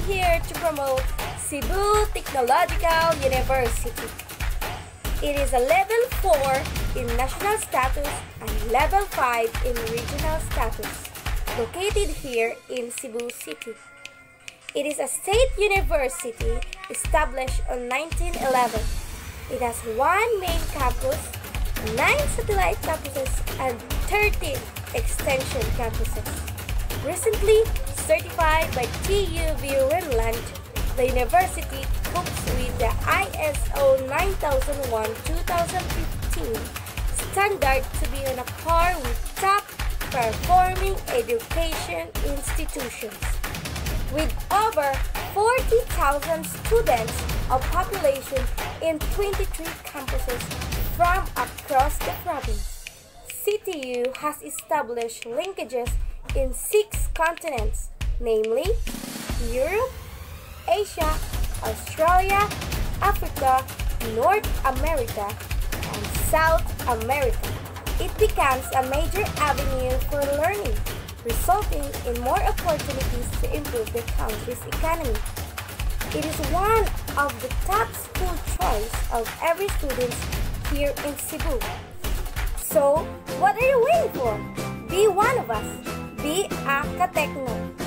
here to promote Cebu Technological University. It is a level 4 in national status and level 5 in regional status, located here in Cebu City. It is a state university established in 1911. It has one main campus, nine satellite campuses, and 13 extension campuses. Recently certified by TUV Rheinland, the university copes with the ISO 9001-2015 standard to be on a par with top performing education institutions. With over 40,000 students of population in 23 campuses from across the province, CTU has established linkages in six continents, namely Europe, Asia, Australia, Africa, North America, and South America. It becomes a major avenue for learning, resulting in more opportunities to improve the country's economy. It is one of the top school choice of every student here in Cebu. So, what are you waiting for? Be one of us. Be a Katecno.